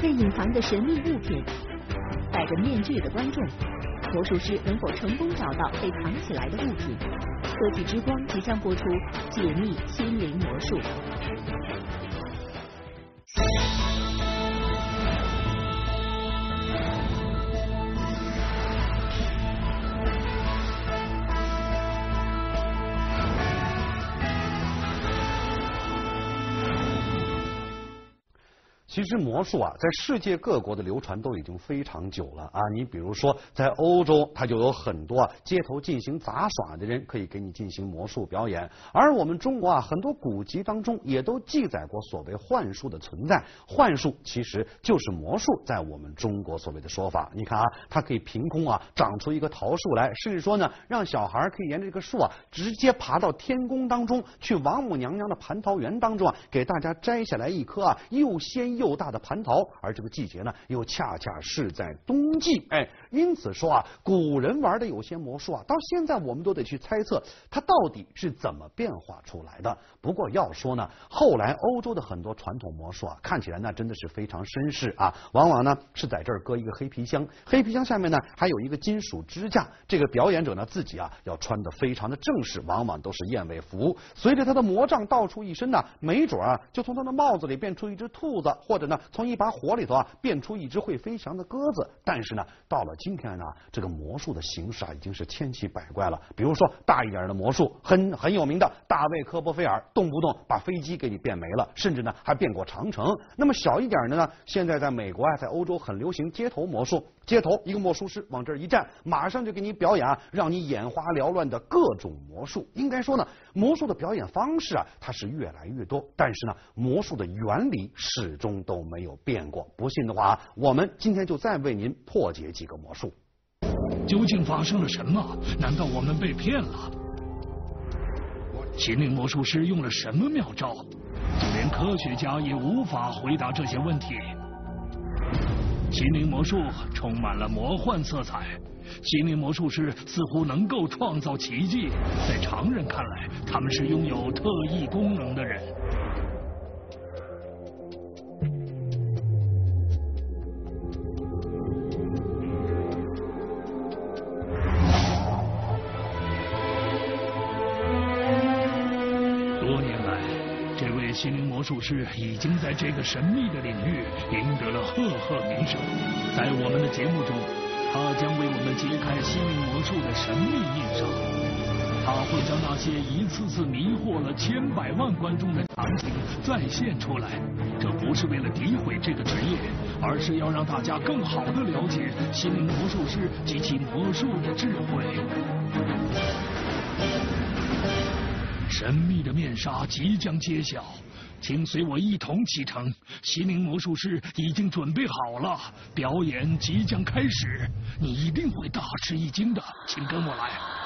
被隐藏的神秘物品，戴着面具的观众，魔术师能否成功找到被藏起来的物品？科技之光即将播出，解密心灵魔术。其实魔术啊，在世界各国的流传都已经非常久了啊。你比如说，在欧洲，它就有很多街头进行杂耍的人可以给你进行魔术表演。而我们中国啊，很多古籍当中也都记载过所谓幻术的存在。幻术其实就是魔术，在我们中国所谓的说法。你看啊，它可以凭空啊长出一个桃树来，甚至说呢，让小孩可以沿着这个树啊直接爬到天宫当中去，王母娘娘的蟠桃园当中啊，给大家摘下来一颗啊又鲜。又不大的蟠桃，而这个季节呢，又恰恰是在冬季，哎，因此说啊，古人玩的有些魔术啊，到现在我们都得去猜测它到底是怎么变化出来的。不过要说呢，后来欧洲的很多传统魔术啊，看起来那真的是非常绅士啊，往往呢是在这儿搁一个黑皮箱，黑皮箱下面呢还有一个金属支架，这个表演者呢自己啊要穿的非常的正式，往往都是燕尾服，随着他的魔杖到处一伸呢，没准啊就从他的帽子里变出一只兔子。或者呢，从一把火里头啊变出一只会飞翔的鸽子。但是呢，到了今天呢，这个魔术的形式啊已经是千奇百怪了。比如说大一点的魔术，很很有名的大卫科波菲尔，动不动把飞机给你变没了，甚至呢还变过长城。那么小一点的呢，现在在美国啊，在欧洲很流行街头魔术。街头一个魔术师往这儿一站，马上就给你表演啊，让你眼花缭乱的各种魔术。应该说呢，魔术的表演方式啊，它是越来越多，但是呢，魔术的原理始终都没有变过。不信的话，我们今天就再为您破解几个魔术。究竟发生了什么？难道我们被骗了？秦岭魔术师用了什么妙招？就连科学家也无法回答这些问题。心灵魔术充满了魔幻色彩，心灵魔术师似乎能够创造奇迹，在常人看来，他们是拥有特异功能的人。术师已经在这个神秘的领域赢得了赫赫名声。在我们的节目中，他将为我们揭开心灵魔术的神秘面纱。他会将那些一次次迷惑了千百万观众的场景再现出来。这不是为了诋毁这个职业，而是要让大家更好的了解心灵魔术师及其魔术的智慧。神秘的面纱即将揭晓。请随我一同启程，心灵魔术师已经准备好了，表演即将开始，你一定会大吃一惊的，请跟我来。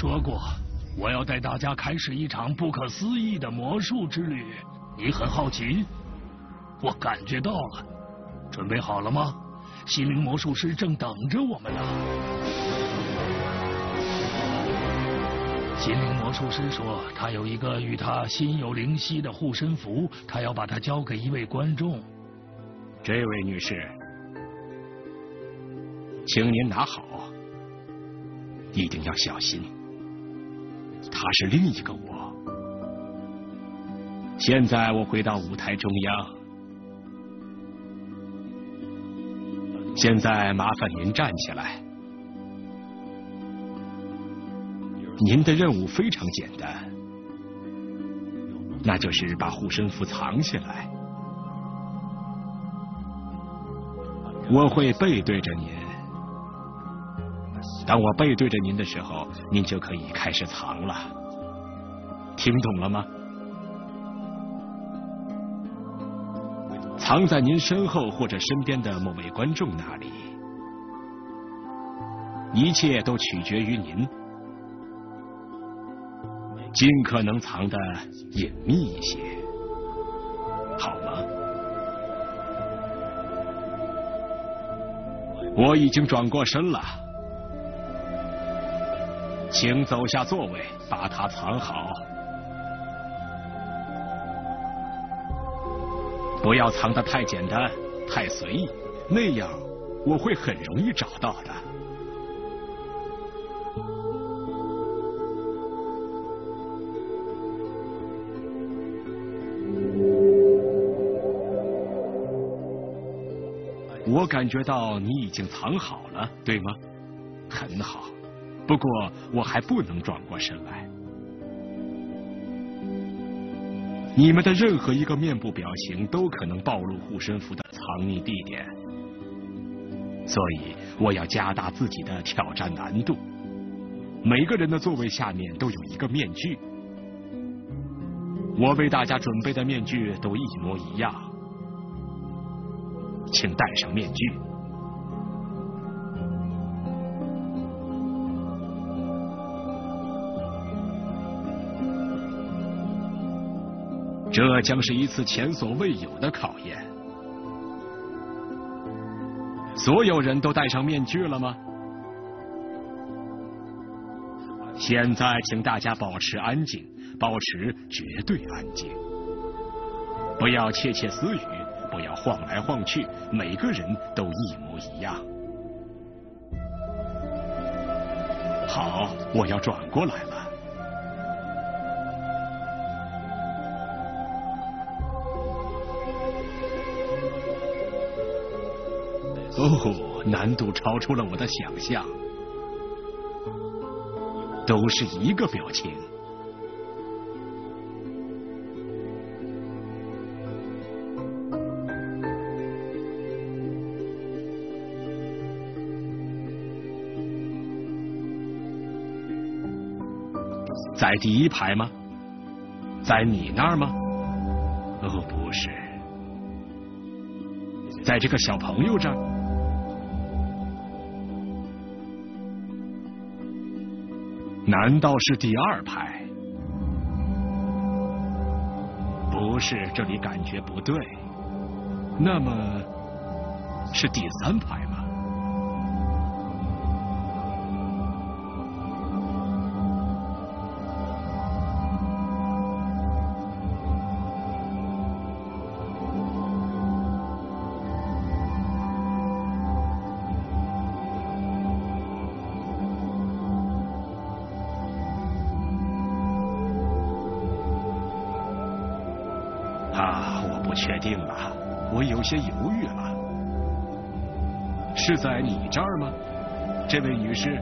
说过，我要带大家开始一场不可思议的魔术之旅。你很好奇，我感觉到了。准备好了吗？心灵魔术师正等着我们呢。心灵魔术师说，他有一个与他心有灵犀的护身符，他要把它交给一位观众。这位女士，请您拿好，一定要小心。他是另一个我。现在我回到舞台中央，现在麻烦您站起来。您的任务非常简单，那就是把护身符藏起来。我会背对着您。当我背对着您的时候，您就可以开始藏了。听懂了吗？藏在您身后或者身边的某位观众那里。一切都取决于您，尽可能藏得隐秘一些，好吗？我已经转过身了，请走下座位，把它藏好。不要藏得太简单、太随意，那样我会很容易找到的。我感觉到你已经藏好了，对吗？很好，不过我还不能转过身来。你们的任何一个面部表情都可能暴露护身符的藏匿地点，所以我要加大自己的挑战难度。每个人的座位下面都有一个面具，我为大家准备的面具都一模一样，请戴上面具。这将是一次前所未有的考验。所有人都戴上面具了吗？现在，请大家保持安静，保持绝对安静，不要窃窃私语，不要晃来晃去，每个人都一模一样。好，我要转过来了。哦，难度超出了我的想象，都是一个表情。在第一排吗？在你那儿吗？哦，不是，在这个小朋友这儿。难道是第二排？不是，这里感觉不对。那么是第三排吗？些犹豫了。是在你这儿吗，这位女士？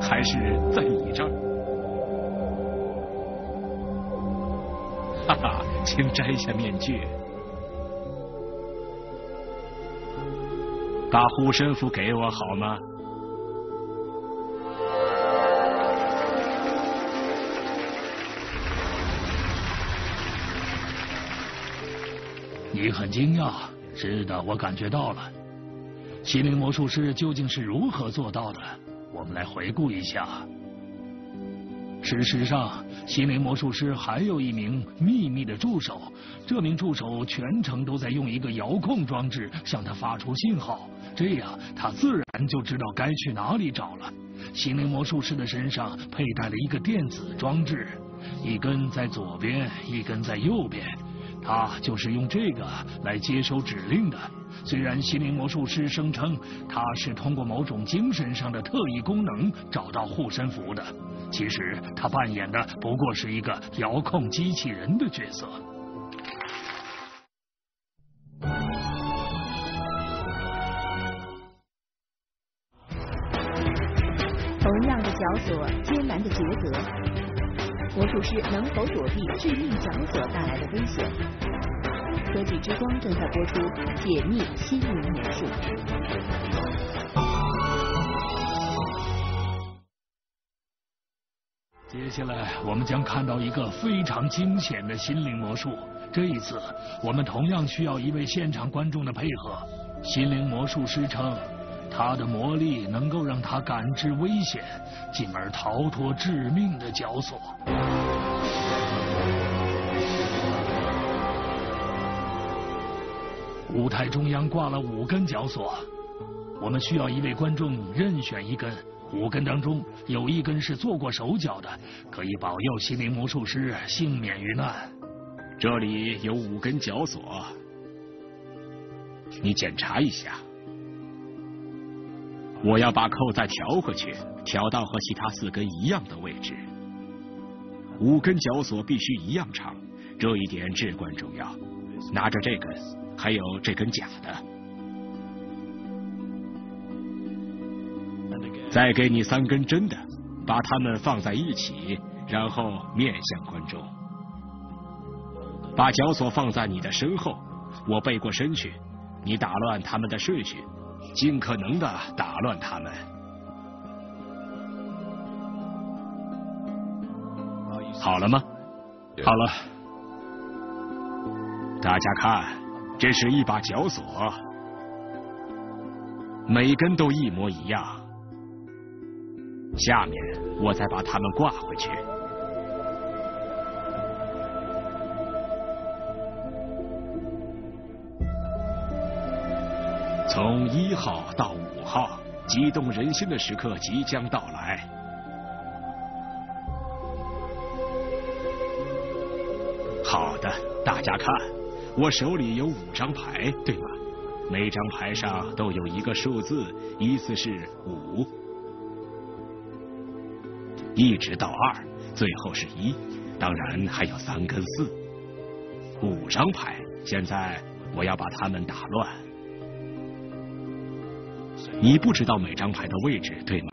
还是在你这儿？哈哈，请摘下面具，把护身符给我好吗？你很惊讶，是的，我感觉到了。心灵魔术师究竟是如何做到的？我们来回顾一下。事实上，心灵魔术师还有一名秘密的助手，这名助手全程都在用一个遥控装置向他发出信号，这样他自然就知道该去哪里找了。心灵魔术师的身上佩戴了一个电子装置，一根在左边，一根在右边。他就是用这个来接收指令的。虽然心灵魔术师声称他是通过某种精神上的特异功能找到护身符的，其实他扮演的不过是一个遥控机器人的角色。同样的绞索，艰难的抉择。魔术师能否躲避致命绞索带来的危险？科技之光正在播出，解密心灵魔术。接下来我们将看到一个非常惊险的心灵魔术。这一次，我们同样需要一位现场观众的配合。心灵魔术师称，他的魔力能够让他感知危险，进而逃脱致命的绞索。舞台中央挂了五根绞索，我们需要一位观众任选一根。五根当中有一根是做过手脚的，可以保佑心灵魔术师幸免于难。这里有五根绞索，你检查一下。我要把扣再调回去，调到和其他四根一样的位置。五根绞索必须一样长，这一点至关重要。拿着这根，还有这根假的。再给你三根真的，把它们放在一起，然后面向观众。把绞索放在你的身后，我背过身去，你打乱他们的顺序，尽可能的打乱他们。好了吗？好了。大家看，这是一把绞索，每根都一模一样。下面我再把它们挂回去。从一号到五号，激动人心的时刻即将到来。好的，大家看，我手里有五张牌，对吗？每张牌上都有一个数字，依次是五，一直到二，最后是一，当然还有三跟四。五张牌，现在我要把它们打乱。你不知道每张牌的位置，对吗？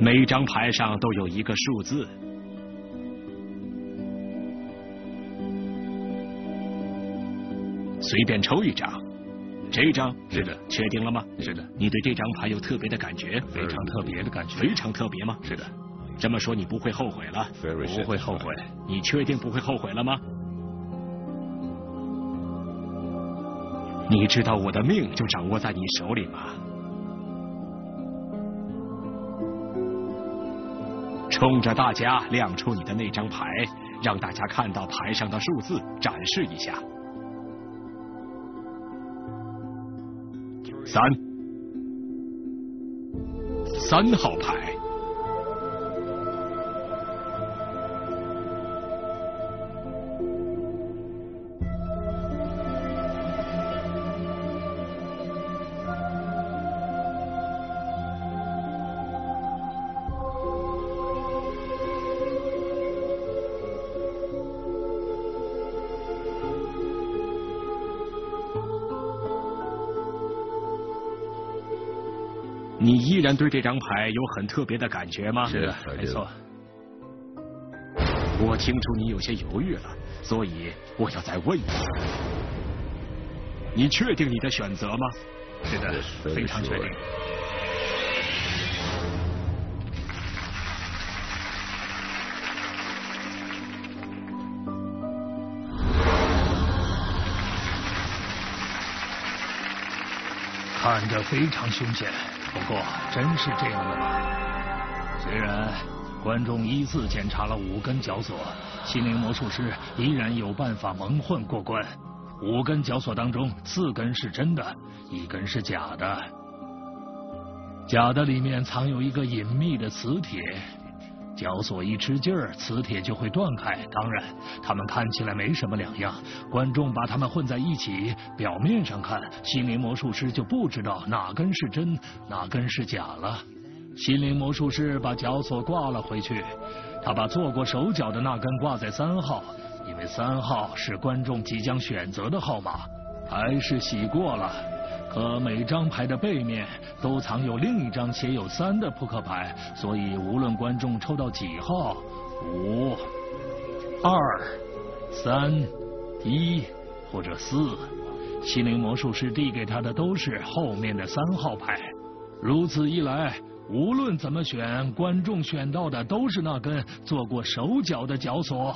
每张牌上都有一个数字。随便抽一张，这张是的，确定了吗？是的。你对这张牌有特别的感觉？非常特别的感觉。非常特别吗？是的。这么说你不会后悔了？不会后悔。你确定不会后悔了吗？你知道我的命就掌握在你手里吗？冲着大家亮出你的那张牌，让大家看到牌上的数字，展示一下。三，三号牌。依然对这张牌有很特别的感觉吗？是的，没错。我听出你有些犹豫了，所以我要再问一次：你确定你的选择吗？是的，非常确定。看着非常凶险。不过，真是这样的吗？虽然观众依次检查了五根绞索，心灵魔术师依然有办法蒙混过关。五根绞索当中，四根是真的，一根是假的。假的里面藏有一个隐秘的磁铁。绞索一吃劲儿，磁铁就会断开。当然，它们看起来没什么两样。观众把它们混在一起，表面上看，心灵魔术师就不知道哪根是真，哪根是假了。心灵魔术师把绞索挂了回去，他把做过手脚的那根挂在三号，因为三号是观众即将选择的号码。牌是洗过了。可每张牌的背面都藏有另一张写有三的扑克牌，所以无论观众抽到几号，五、二、三、一或者四，心灵魔术师递给他的都是后面的三号牌。如此一来，无论怎么选，观众选到的都是那根做过手脚的绞索。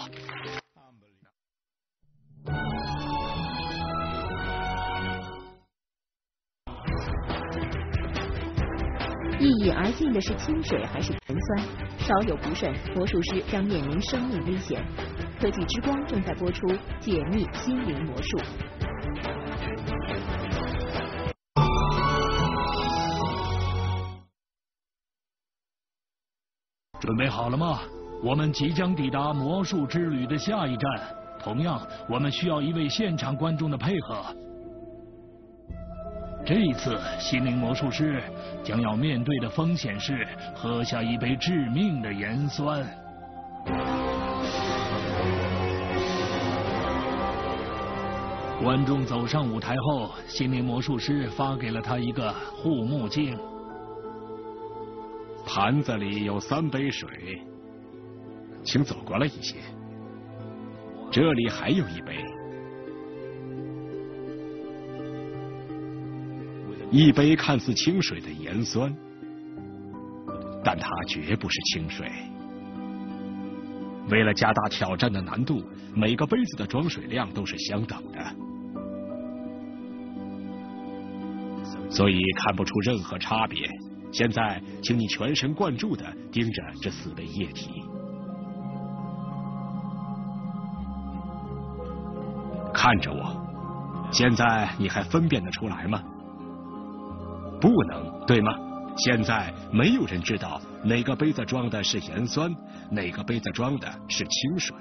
一饮而尽的是清水还是盐酸？稍有不慎，魔术师将面临生命危险。科技之光正在播出，解密心灵魔术。准备好了吗？我们即将抵达魔术之旅的下一站。同样，我们需要一位现场观众的配合。这一次，心灵魔术师将要面对的风险是喝下一杯致命的盐酸。观众走上舞台后，心灵魔术师发给了他一个护目镜。盘子里有三杯水，请走过来一些。这里还有一杯，一杯看似清水的盐酸，但它绝不是清水。为了加大挑战的难度，每个杯子的装水量都是相等的，所以看不出任何差别。现在，请你全神贯注的盯着这四杯液体，看着我。现在你还分辨得出来吗？不能，对吗？现在没有人知道哪个杯子装的是盐酸，哪个杯子装的是清水。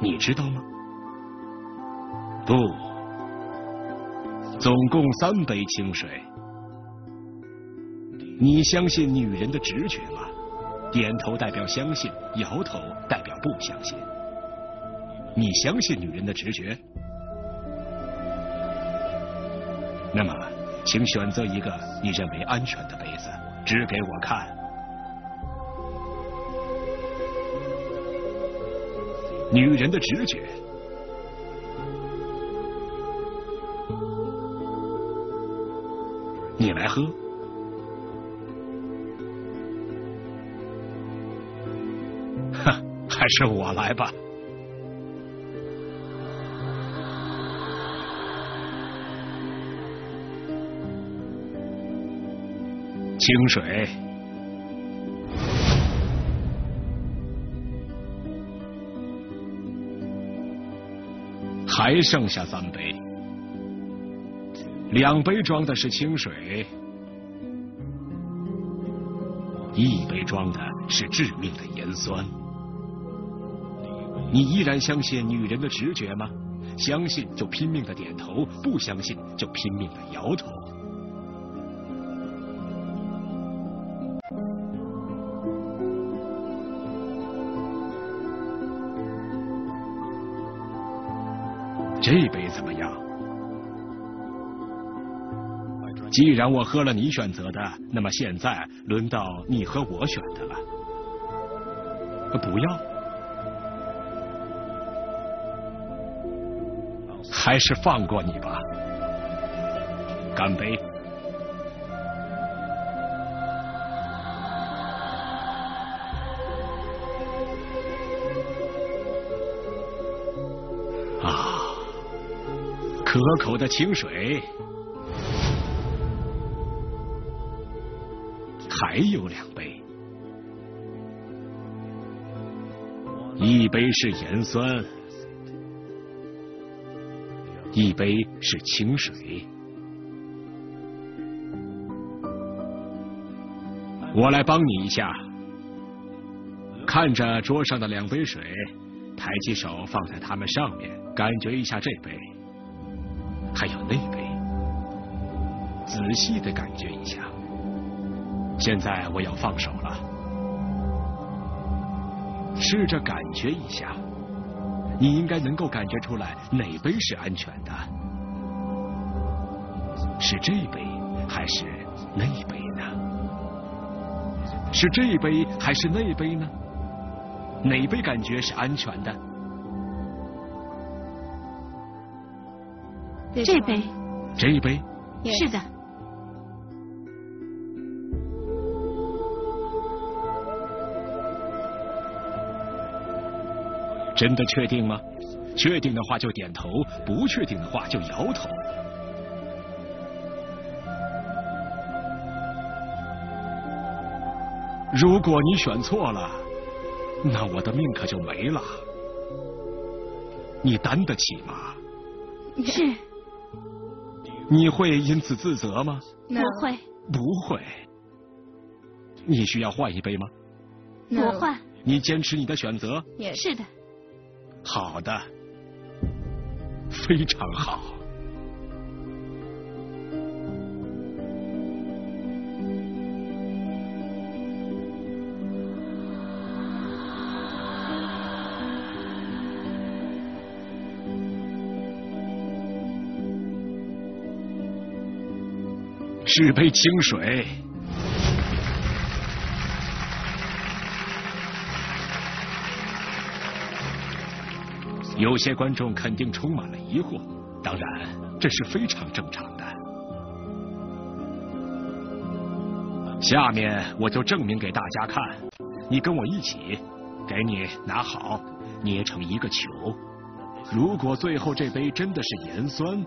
你知道吗？不，总共三杯清水。你相信女人的直觉吗？点头代表相信，摇头代表不相信。你相信女人的直觉？那么，请选择一个你认为安全的杯子，指给我看。女人的直觉，你来喝。还是我来吧。清水，还剩下三杯，两杯装的是清水，一杯装的是致命的盐酸。你依然相信女人的直觉吗？相信就拼命的点头，不相信就拼命的摇头。这杯怎么样？既然我喝了你选择的，那么现在轮到你和我选的了。不要。还是放过你吧，干杯！可口的清水，还有两杯，一杯是盐酸。一杯是清水，我来帮你一下。看着桌上的两杯水，抬起手放在它们上面，感觉一下这杯，还有那杯，仔细的感觉一下。现在我要放手了，试着感觉一下。你应该能够感觉出来哪杯是安全的，是这杯还是那杯呢？是这杯还是那杯呢？哪杯感觉是安全的？这杯。这一杯？是的。真的确定吗？确定的话就点头不确定的话就摇头。如果你选错了那我的命可就没了。你担得起吗？是。你会因此自责吗？不会。不会。你需要换一杯吗？不换。你坚持你的选择？也是的。好的，非常好。是杯清水。有些观众肯定充满了疑惑，当然这是非常正常的。下面我就证明给大家看，你跟我一起，给你拿好，捏成一个球。如果最后这杯真的是盐酸。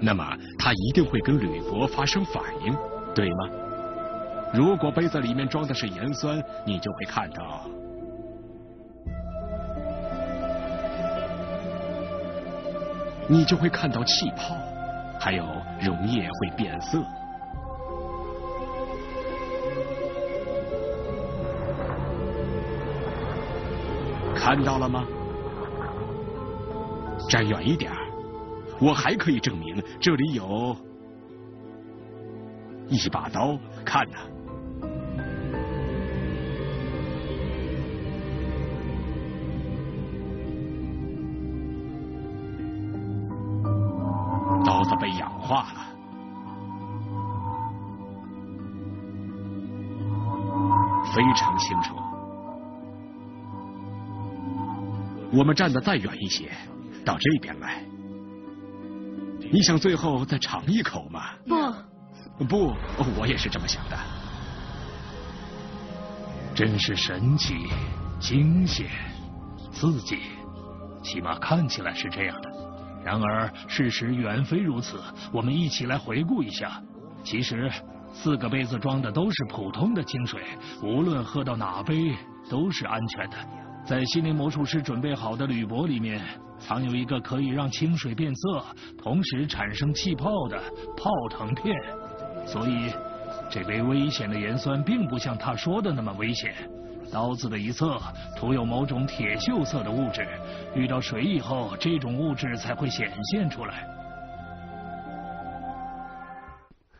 那么它一定会跟铝箔发生反应，对吗？如果杯子里面装的是盐酸，你就会看到，你就会看到气泡，还有溶液会变色。看到了吗？站远一点。我还可以证明，这里有一把刀，看呐，刀子被氧化了，非常清楚。我们站得再远一些，到这边来。你想最后再尝一口吗？不，不，我也是这么想的。真是神奇、惊险、刺激，起码看起来是这样的。然而事实远非如此。我们一起来回顾一下。其实四个杯子装的都是普通的清水，无论喝到哪杯都是安全的。在心灵魔术师准备好的铝箔里面。藏有一个可以让清水变色，同时产生气泡的泡腾片，所以这杯危险的盐酸并不像他说的那么危险。刀子的一侧涂有某种铁锈色的物质，遇到水以后，这种物质才会显现出来。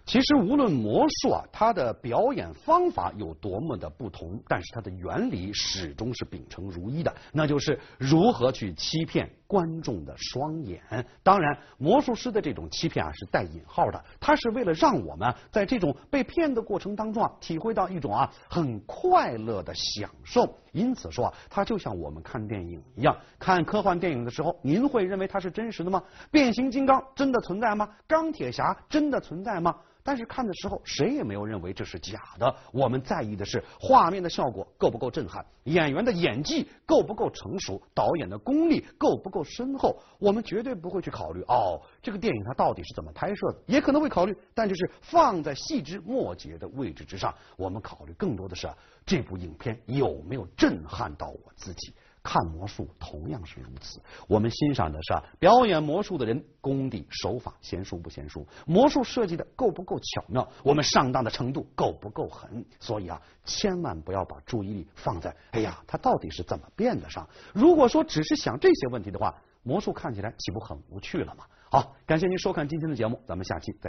其实，无论魔术啊，它的表演方法有多么的不同，但是它的原理始终是秉承如一的，那就是如何去欺骗观众的双眼。当然，魔术师的这种欺骗啊是带引号的，他是为了让我们在这种被骗的过程当中啊，体会到一种啊很快乐的享受。因此说啊，它就像我们看电影一样，看科幻电影的时候，您会认为它是真实的吗？变形金刚真的存在吗？钢铁侠真的存在吗？但是看的时候，谁也没有认为这是假的。我们在意的是画面的效果够不够震撼，演员的演技够不够成熟，导演的功力够不够够深厚。我们绝对不会去考虑哦，这个电影它到底是怎么拍摄的，也可能会考虑，但就是放在细枝末节的位置之上。我们考虑更多的是这部影片有没有震撼到我自己。看魔术同样是如此，我们欣赏的是啊表演魔术的人功底手法娴熟不娴熟，魔术设计的够不够巧妙，我们上当的程度够不够狠。所以啊，千万不要把注意力放在哎呀，它到底是怎么变的上。如果说只是想这些问题的话，魔术看起来岂不很无趣了吗？好，感谢您收看今天的节目，咱们下期再。